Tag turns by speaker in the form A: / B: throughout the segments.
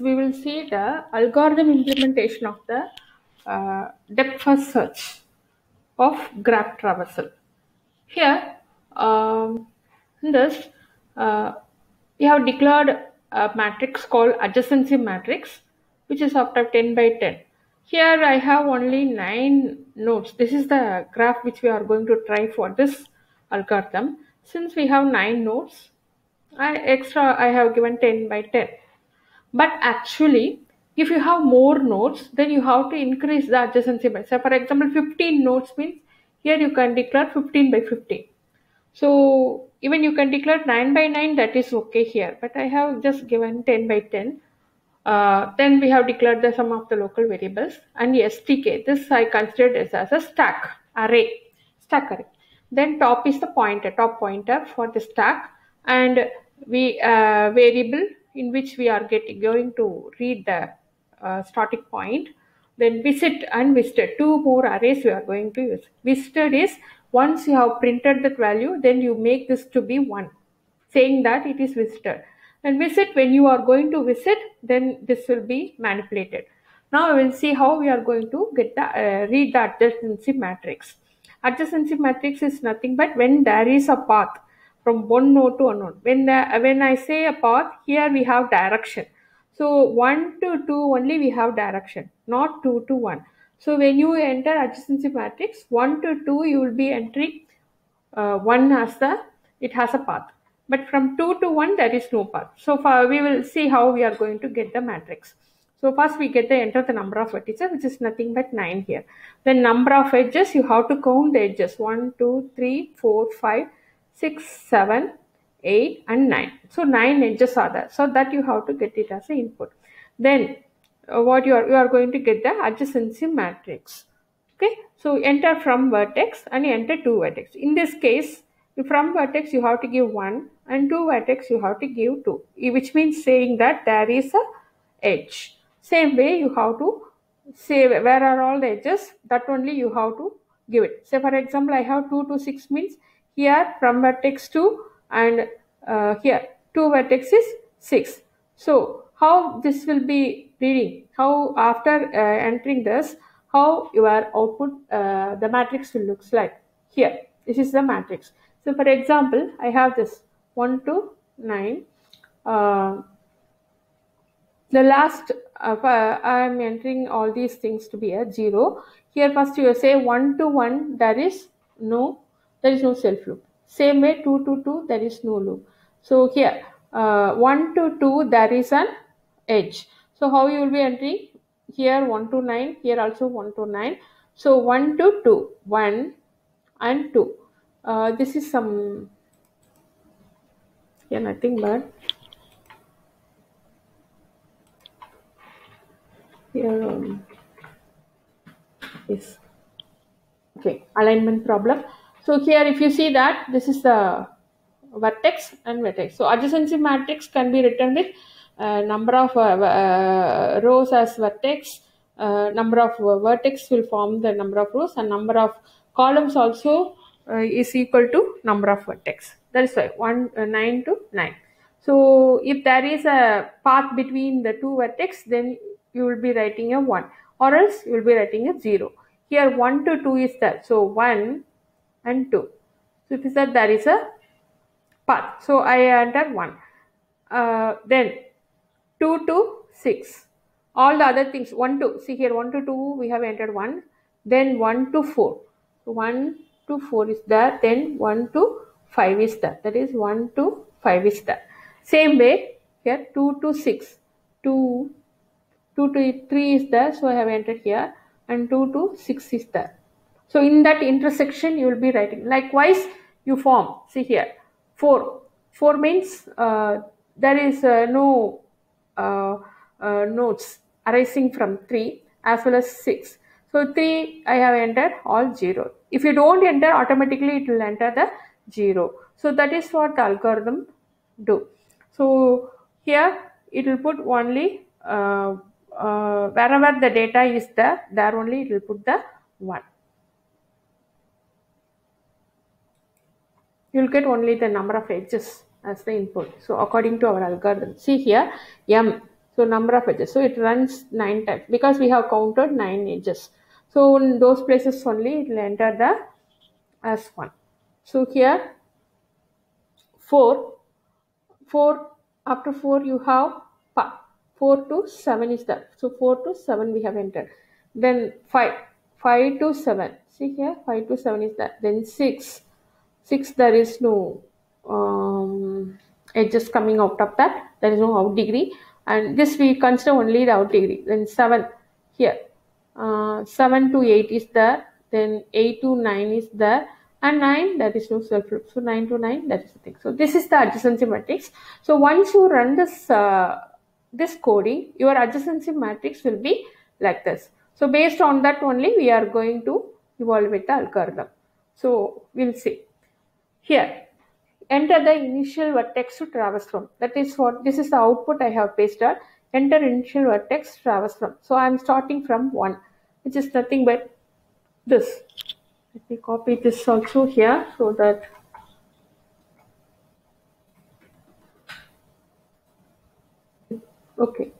A: we will see the algorithm implementation of the uh, depth first search of graph traversal. Here, um, in this, uh, we have declared a matrix called adjacency matrix, which is after 10 by 10. Here I have only 9 nodes. This is the graph which we are going to try for this algorithm. Since we have 9 nodes, I extra I have given 10 by 10. But actually, if you have more nodes, then you have to increase the adjacency by. So, for example, 15 nodes means here you can declare 15 by 15. So, even you can declare 9 by 9, that is okay here. But I have just given 10 by 10. Uh, then we have declared the sum of the local variables and STK. This I consider this as a stack array, stack array. Then top is the pointer, top pointer for the stack and we uh, variable in which we are getting going to read the uh, static point. Then visit and visited, two more arrays we are going to use. Visited is once you have printed that value, then you make this to be one, saying that it is visited and visit when you are going to visit then this will be manipulated now we will see how we are going to get the uh, read the adjacency matrix adjacency matrix is nothing but when there is a path from one node to another. When the when i say a path here we have direction. So 1 to 2 only we have direction not 2 to 1 so when you enter adjacency matrix 1 to 2 you will be entering uh, 1 as the it has a path. But from 2 to 1 there is no path. So far we will see how we are going to get the matrix. So first we get the enter the number of vertices which is nothing but 9 here. The number of edges you have to count the edges. 1 2 3 4 5 6 7 8 and 9 so 9 edges are there. So that you have to get it as an input. Then uh, what you are you are going to get the adjacency matrix. Okay? So enter from vertex and enter two vertex. In this case from vertex you have to give 1 and two vertex you have to give 2 which means saying that there is a edge. Same way you have to say where are all the edges? That only you have to give it. Say for example i have 2 to 6 means here from vertex 2 and uh, here 2 vertex is 6 so how this will be reading? How after uh, entering this how your output uh, the matrix will looks like? Here this is the matrix. So for example i have this 1 to 9 uh, the last uh, I am entering all these things to be a 0 here first you say 1 to 1 there is no there is no self loop. Same way 2 to 2 there is no loop. So here uh, 1 to 2 there is an edge. So how you will be entering? Here 1 to 9 here also 1 to 9 so 1 to 2 1 and 2 uh, this is some yeah nothing but here um, is okay alignment problem so here if you see that this is the vertex and vertex. So adjacency matrix can be written with uh, number of uh, uh, rows as vertex. Uh, number of vertex will form the number of rows and number of columns also uh, is equal to number of vertex. That is why 1 uh, 9 to 9 so if there is a path between the two vertex then you will be writing a 1 or else you will be writing a 0 here 1 to 2 is there. So 1 and 2 so if you said there is a path. So i enter 1 uh, then 2 to 6 all the other things 1 to see here 1 to 2 we have entered 1 then 1 to 4 so 1 to 4 is there then 1 to 5 is there. That is 1 to 5 is there. Same way here 2 to 6 2 2 to 3 is there so i have entered here. And 2 to 6 is there so in that intersection you will be writing. Likewise you form. See here. 4 4 means uh, there is uh, no uh, uh, nodes arising from 3 as well as 6 so 3 i have entered all 0 if you don't enter automatically it will enter the 0 so that is what the algorithm do. So here it will put only uh, uh, wherever the data is there there only it will put the 1 you will get only the number of edges as the input. So according to our algorithm. See here m. So number of edges. So it runs nine times. Because we have counted nine edges. So in those places only it will enter the as one. So here 4 4 after 4 you have 4 to 7 is there. So 4 to 7 we have entered. Then 5 5 to 7 see here 5 to 7 is that then 6 6 there is no um, edges coming out of that. There is no out degree. And this we consider only the out degree. Then 7 here. Uh, 7 to 8 is there. Then 8 to 9 is there. And 9 that is no self loop so 9 to 9 that is the thing. So this is the adjacency matrix. So once you run this uh, this coding your adjacency matrix will be like this. So based on that only we are going to evaluate the algorithm. So we'll see here enter the initial vertex to traverse from. That is what this is the output i have pasted enter initial vertex traverse from. So i am starting from 1 which is nothing but this. Let me copy this also here so that okay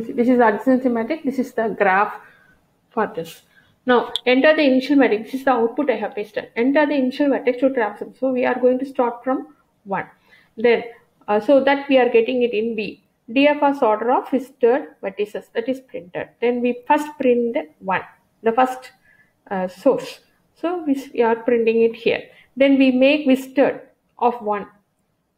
A: this is adjacency matrix this is the graph for this. Now enter the initial matrix. This is the output i have pasted. Enter the initial vertex to traverse so we are going to start from 1 then uh, so that we are getting it in b. Dfs order of visited vertices that is printed. Then we first print the 1 the first uh, source. So we, we, are printing it here. Then we make visited of 1 uh,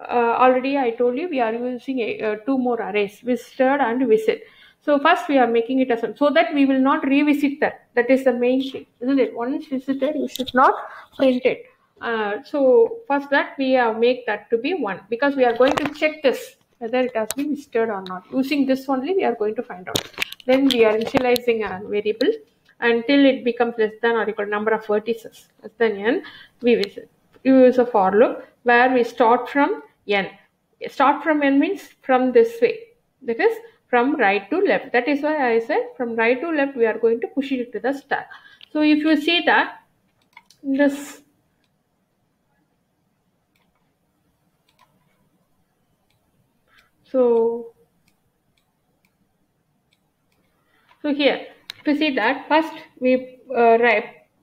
A: already i told you we are using a, uh, two more arrays visited and visit so first we are making it as a, so that we will not revisit that. That is the main thing isn't it? Once visited you should not print it. Uh, so first that we uh, make that to be 1 because we are going to check this whether it has been visited or not. Using this only we are going to find out. Then we are initializing a variable. Until it becomes less than or equal number of vertices less than n we visit use a for loop where we start from n. Start from n means from this way. That is from right to left. That is why i said from right to left we are going to push it to the stack so if you see that this so so here to see that first we uh,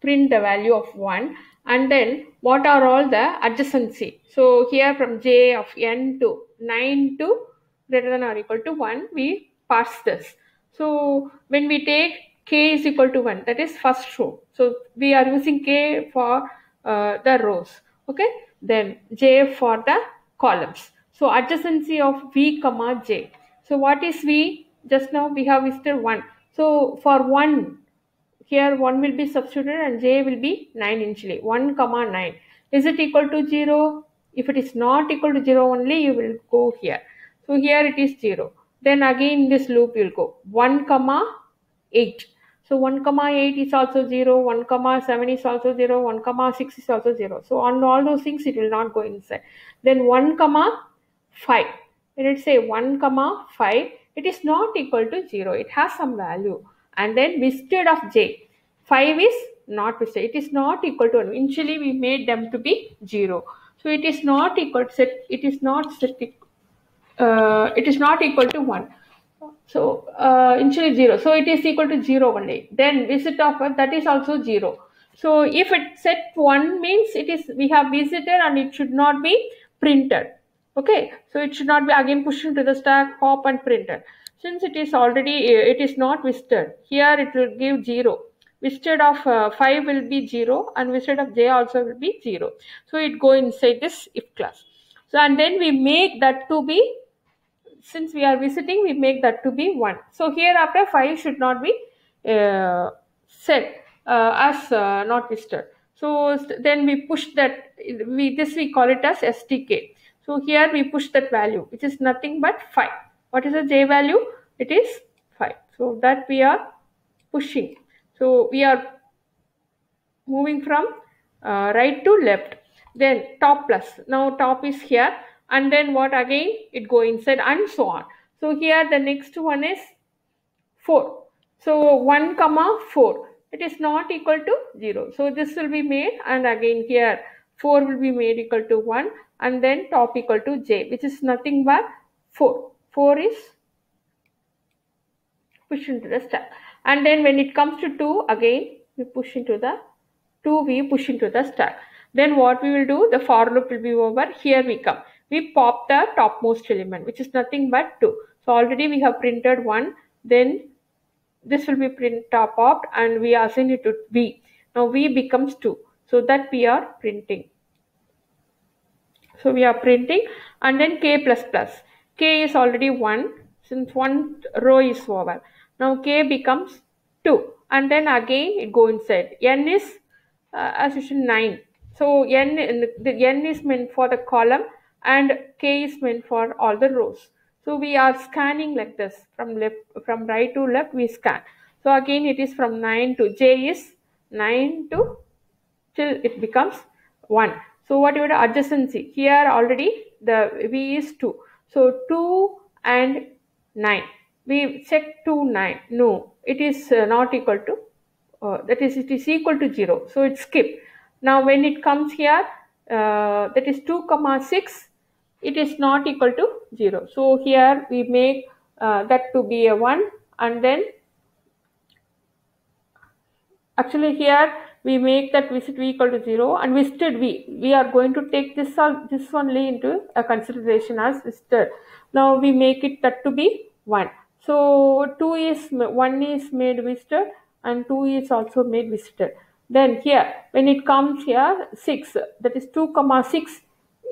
A: print the value of 1 and then what are all the adjacency? So here from j of n to 9 to greater than or equal to 1 we pass this. So when we take k is equal to 1 that is first row. So we are using k for uh, the rows. Okay? Then j for the columns. So adjacency of v comma j. So what is v? Just now we have listed 1 so for 1 here 1 will be substituted and j will be 9 initially. 1 comma 9 is it equal to 0 if it is not equal to 0 only you will go here. So here it is 0 then again this loop will go. 1 comma 8 so 1 comma 8 is also 0 1 comma 7 is also 0 1 comma 6 is also 0 so on all those things it will not go inside. Then 1 comma 5 when it say 1 comma 5 it is not equal to 0 it has some value and then visited of j. 5 is not visited it is not equal to 1 initially we made them to be 0 so it is not equal to set it is not set uh, it is not equal to 1 so uh, initially 0 so it is equal to 0 only. Then visit of that is also 0 so if it set 1 means it is we have visited and it should not be printed. Okay? So it should not be again pushed into the stack hop and printed since it is already it is not visited here it will give 0 visited of uh, 5 will be 0 and visited of j also will be 0 so it go inside this if class. So and then we make that to be since we are visiting we make that to be 1 so here after 5 should not be uh, set uh, as uh, not visited so then we push that we this we call it as stk so here we push that value which is nothing but 5 what is the j value it is? 5 so that we are pushing. So we are moving from uh, right to left. Then top plus. Now top is here. And then what again? It go inside and so on. So here the next one is 4 so 1 comma 4 it is not equal to 0. So this will be made. And again here 4 will be made equal to 1 and then top equal to j which is nothing but 4. 4 is push into the stack and then when it comes to 2 again we push into the 2 we push into the stack. Then what we will do the for loop will be over here we come we pop the topmost element which is nothing but 2. So already we have printed 1 then this will be print top popped and we assign it to v. Now v becomes 2 so that we are printing. So we are printing and then k plus plus. k is already 1 since one row is over. Now k becomes 2 and then again it go inside. n is uh, as usual 9. So n, the n is meant for the column and k is meant for all the rows. So we are scanning like this from left from right to left we scan. So again it is from 9 to j is 9 to till it becomes 1. So what you do adjacency here already the v is 2. So 2 and 9 we check 2 9 no it is uh, not equal to uh, that is it is equal to 0 so it skip. Now when it comes here uh, that is 2 comma 6 it is not equal to 0 so here we make uh, that to be a 1 and then actually here we make that visit v equal to 0 and visited v we are going to take this all this only into a consideration as visited. Now we make it that to be 1 so 2 is 1 is made visited and 2 is also made visited. Then here when it comes here 6 that is 2 comma 6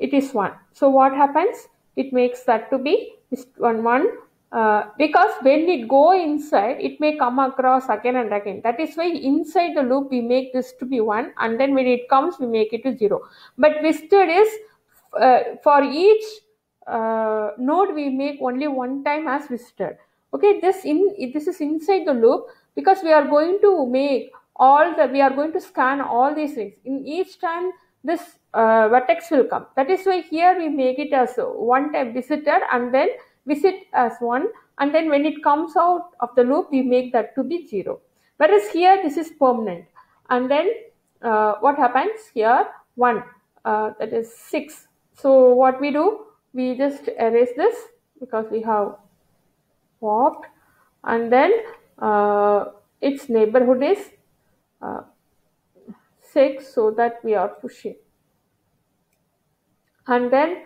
A: it is 1 so what happens? It makes that to be 1 1 uh, because when it go inside it may come across again and again. That is why inside the loop we make this to be 1 and then when it comes we make it to 0 but visited is uh, for each uh, node we make only one time as visited okay this in this is inside the loop because we are going to make all the we are going to scan all these things in each time this uh, vertex will come. That is why here we make it as one time visited and then visit as 1 and then when it comes out of the loop we make that to be 0 whereas here this is permanent. And then uh, what happens here? 1 uh, that is 6 so what we do? We just erase this because we have popped and then uh, its neighborhood is uh, 6 so that we are pushing. And then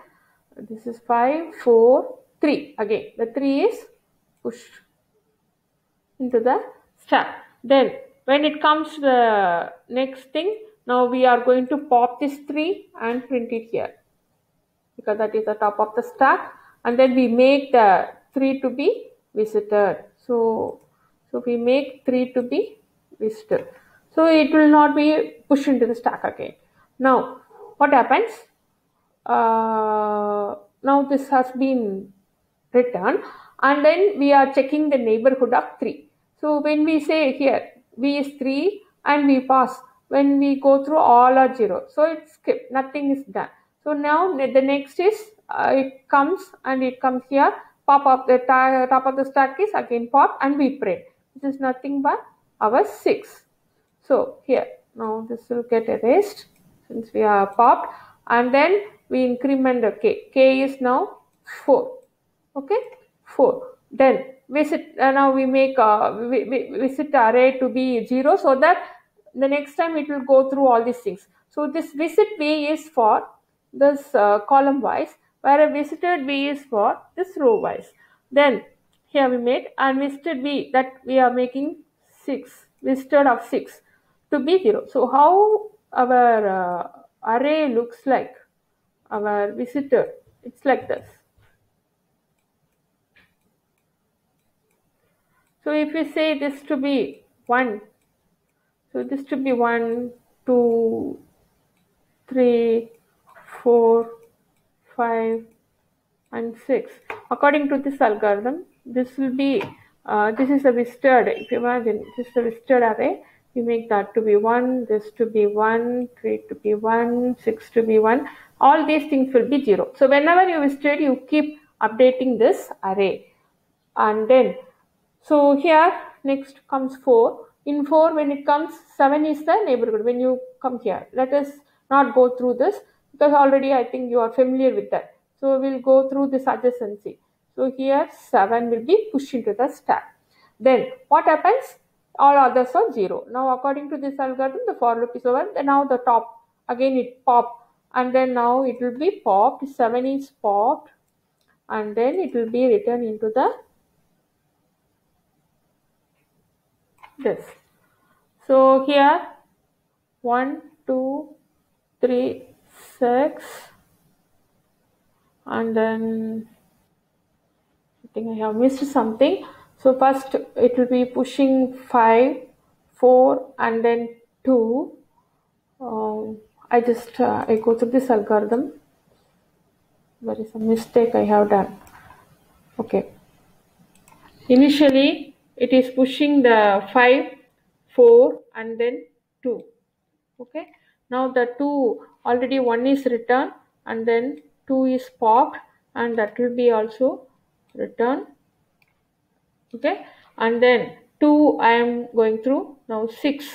A: this is 5 4 3 again the 3 is pushed into the stack then when it comes to the next thing now we are going to pop this 3 and print it here. Because that is the top of the stack. And then we make the 3 to be visited so so we make 3 to be visited so it will not be pushed into the stack again. Now what happens? Uh, now this has been return and then we are checking the neighborhood of 3. So when we say here v is 3 and we pass when we go through all are 0 so it's skip nothing is done. So now the next is uh, it comes and it comes here pop up the top of the stack is again pop and we print this is nothing but our 6. So here now this will get erased since we are popped. And then we increment the k. k is now 4 okay? 4 then visit uh, now we make uh, we, visit array to be 0 so that the next time it will go through all these things. So this visit v is for this uh, column wise where a visited v is for this row wise. Then here we made and visited v that we are making 6 visited of 6 to be 0 so how our uh, array looks like our visitor it's like this. So if we say this to be 1, so this to be 1, 2, 3, 4, 5 and 6. According to this algorithm, this will be, uh, this is a visited, if you imagine, this is a visited array. We make that to be 1, this to be 1, 3 to be 1, 6 to be 1. All these things will be 0. So whenever you visited, you keep updating this array. And then so here next comes 4. in 4 when it comes 7 is the neighborhood when you come here let us not go through this because already i think you are familiar with that. So we'll go through this adjacency. So here 7 will be pushed into the stack. Then what happens? All others are 0 now according to this algorithm the for loop is over. Then now the top again it pop and then now it will be popped. 7 is popped. And then it will be written into the this. So here one two three six. And then I think I have missed something. So first it will be pushing 5 4 and then 2 um, I just uh, I go through this algorithm. There is a mistake I have done. Okay. Initially it is pushing the 5 4 and then 2 okay. Now the 2 already 1 is returned and then 2 is popped and that will be also returned okay. And then 2 I am going through. Now 6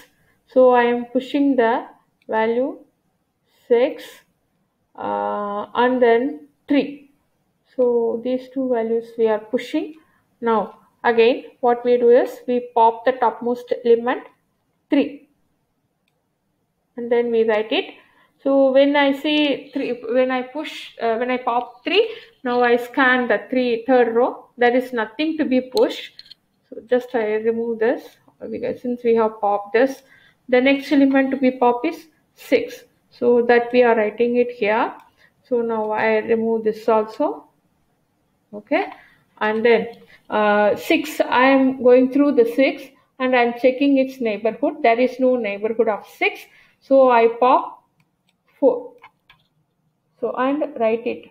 A: so I am pushing the value 6 uh, and then 3 so these two values we are pushing. Now Again, what we do is we pop the topmost element 3 and then we write it. So when I say 3, when I push, uh, when I pop 3, now I scan the three third row. There is nothing to be pushed. So just I remove this because since we have popped this, the next element to be pop is 6. So that we are writing it here. So now I remove this also. Okay. And then uh, 6 I am going through the 6 and I am checking its neighborhood there is no neighborhood of 6 so I pop 4 so and write it.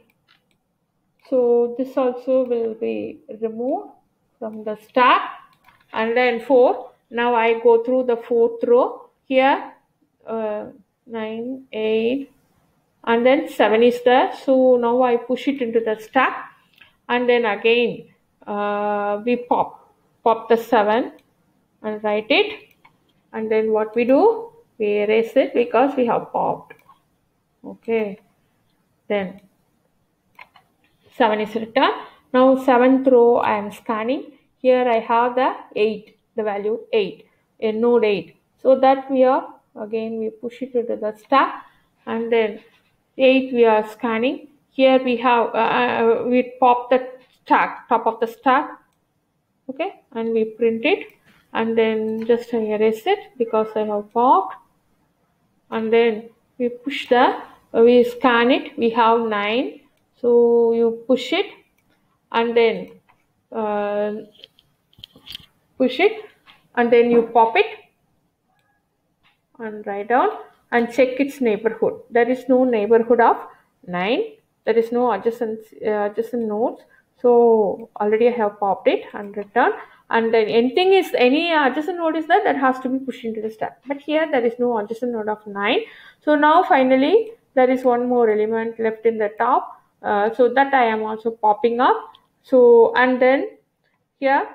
A: So this also will be removed from the stack. And then 4 now I go through the fourth row. Here uh, 9 8 and then 7 is there. So now I push it into the stack. And then again uh, we pop pop the 7 and write it. And then what we do? We erase it because we have popped okay. Then 7 is written. Now 7th row I am scanning. Here I have the 8 the value 8 in node 8 so that we are again we push it into the stack. And then 8 we are scanning. Here we have uh, uh we pop the stack top of the stack. Okay. And we print it. And then just erase it because I have popped. And then we push the we scan it. We have 9 so you push it and then uh, push it and then you pop it and write down and check its neighborhood. There is no neighborhood of 9 there is no adjacent uh, adjacent nodes. So already I have popped it and returned and then anything is any adjacent node is there that has to be pushed into the stack. But here there is no adjacent node of 9. So now finally there is one more element left in the top. Uh, so that I am also popping up. So and then here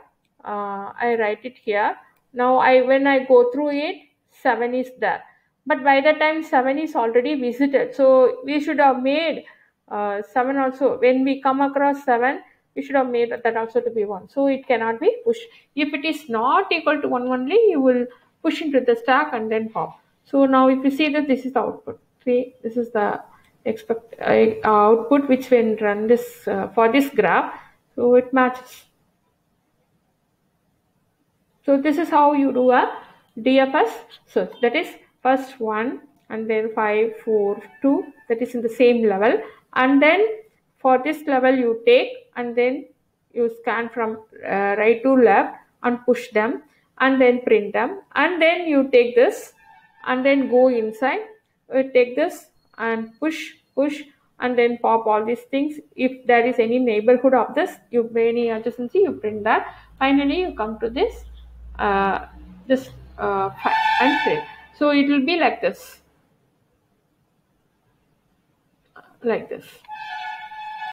A: uh, I write it here. Now I when I go through it 7 is there. But by the time 7 is already visited. So we should have made uh, 7 also when we come across 7 we should have made that also to be 1 so it cannot be pushed if it is not equal to 1 only you will push into the stack and then pop so now if you see that this is the output this is the expect uh, output which when run this uh, for this graph so it matches. So this is how you do a DFS search. That is first one and then 5 4 2 that is in the same level. And then for this level you take and then you scan from uh, right to left and push them and then print them. And then you take this and then go inside you take this and push push and then pop all these things. If there is any neighborhood of this you any adjacency you print that. Finally you come to this uh, this uh, and print. So it will be like this. Like this